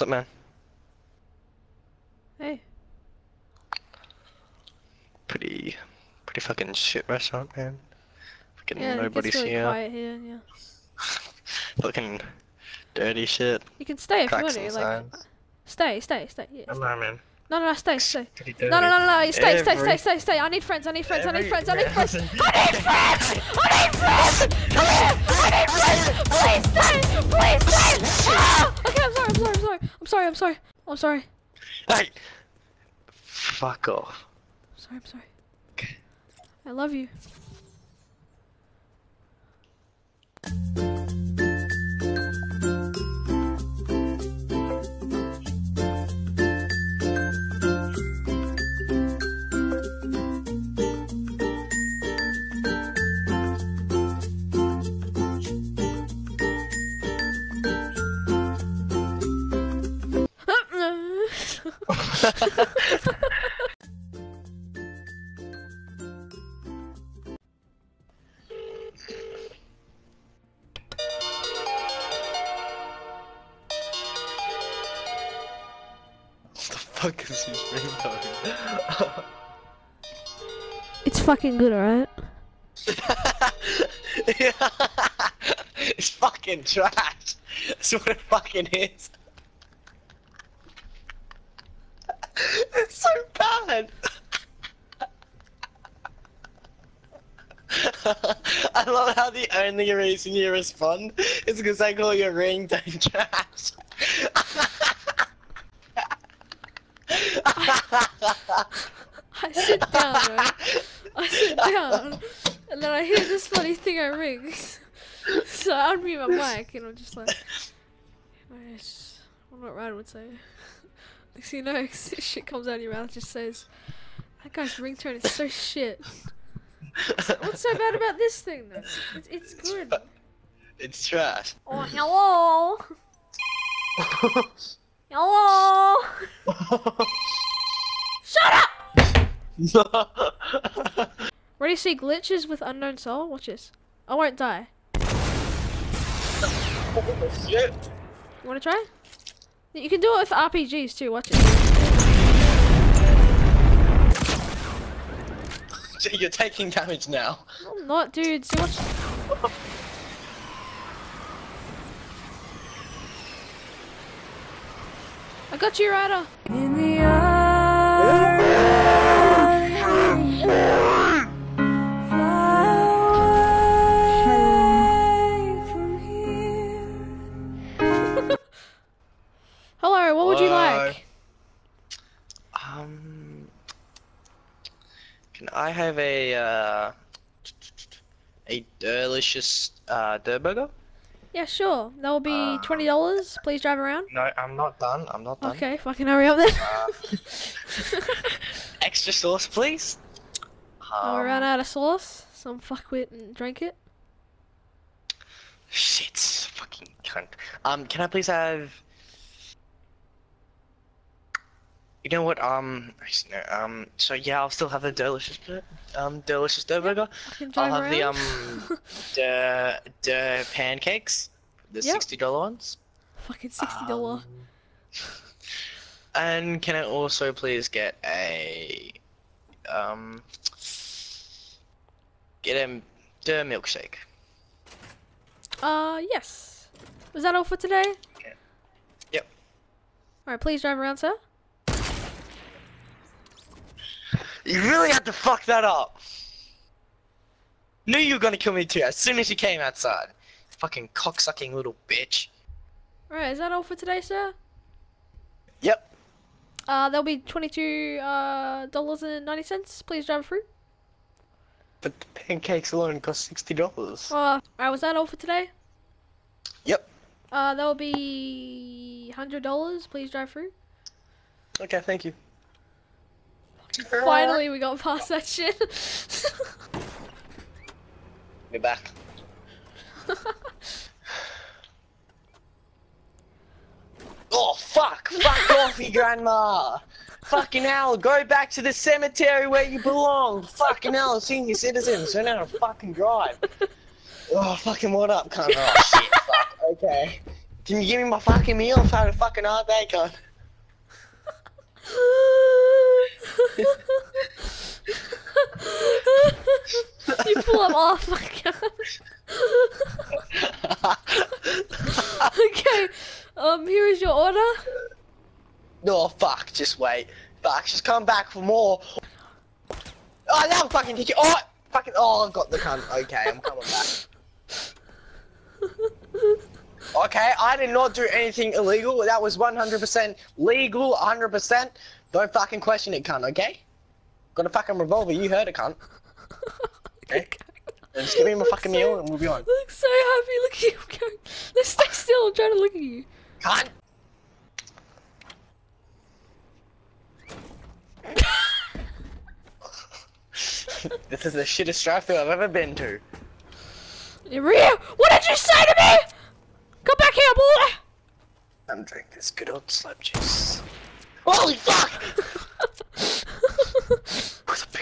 What's up, man? Hey. Pretty, pretty fucking shit restaurant, man. Fucking Yeah, it nobody's gets really here. quiet here. Yeah. Fucking dirty shit. You can stay if you want Cracks to. Like, stay, stay, stay. Yeah. Come on, man. No, no, no, stay, stay. No, no, no, no, no. you Stay, stay, stay, stay, stay. I need friends. I need friends. I need friends. I need friends. I need friends. I need friends. Come here. I need friends. Please stay. Please stay. Ah! Okay, I'm sorry. I'm sorry. I'm sorry. I'm sorry. I'm sorry. I'm sorry. Hey! Fuck off. I'm sorry. I'm sorry. Okay. I love you. Fuck is ringtone? it's fucking good, alright? it's fucking trash. That's what it fucking is. It's so bad. I love how the only reason you respond is because I call your ringtone trash. I sit down? I sit down, and then I hear this funny thing I rings. So I unmute my mic, and I'm just like, "Yes, what what Ryan would say. Next you know, shit comes out of your mouth, just says, that guy's ringtone is so shit. What's so bad about this thing, though? It's, it's good. It's trash. Oh, hello! Hello! Shut up! Ready to see glitches with unknown soul? Watch this. I won't die. Shit. You wanna try? You can do it with RPGs too, watch it. You're taking damage now. No, I'm not, dude. See, watch. I got you, Ryder. Can I have a uh, a delicious uh, burger? Yeah, sure. That will be Uh, twenty dollars. Please drive around. No, I'm not done. I'm not done. Okay, fucking hurry up then. Extra sauce, please. I Um, ran out of sauce. Some fuckwit and drank it. Shit, fucking cunt. Um, can I please have? You know what? Um, um. So yeah, I'll still have the delicious, um, delicious Durr burger. I'll have the um, the the pancakes, the Yep. sixty dollar ones. fucking sixty dollar. Um, and can I also please get a um get a the milkshake? Uh, yes. Was that all for today? Yeah. Yep. Alright, please drive around, sir. You really had to fuck that up. Knew you were gonna kill me too as soon as you came outside. Fucking cocksucking little bitch. Alright, is that all for today, sir? Yep. Uh, there'll be twenty-two uh dollars and ninety cents. Please drive through. But the pancakes alone cost sixty dollars. Uh, alright, was that all for today? Yep. Uh, that'll be hundred dollars. Please drive through. Okay, thank you. Finally, we got past that shit. Be back. Oh fuck! Fuck off, you grandma! Fucking hell, go back to the cemetery where you belong! Fucking hell, senior citizens, learn how to fucking drive! Oh, fucking what up, cunt? Oh shit, fuck, okay. Can you give me my fucking meal? I've had a fucking hard day, cunt. you pull him off my god. okay. Um, here is your order. No, fuck, just wait. Fuck, she's come back for more. Oh, now fucking kick you. Oh, fucking, oh, I've got the cunt. Okay, I'm coming back. Okay, I did not do anything illegal. That was 100% legal, 100%. Don't fucking question it, cunt, okay? Got a fucking revolver, you heard it, cunt. Okay? Just give me my fucking meal and we'll be on. I look so happy. Look at you going. Let's stay still. I'm trying to look at you. Cunt! this is the shittest drive-thru I've ever been to. Maria, what did you say to me? Come back here, boy. I'm drinking this good old slurp juice. Holy fuck! Who's the